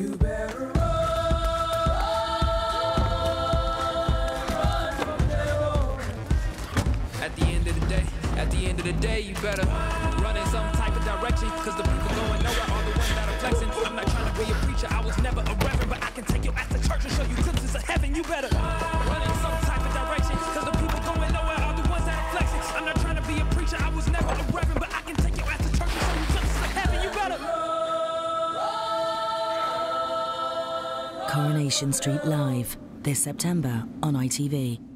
At the end of the day, at the end of the day, you better run in some type of direction. Cause the people going nowhere are the ones that are flexing. I'm not trying to be a preacher, I was never a reverend, but I can take your ass to church and show you glimpses of heaven. You better run in some type of direction. Cause the people going nowhere are the ones that are flexing. I'm not trying to be a preacher, I was never Coronation Street Live, this September on ITV.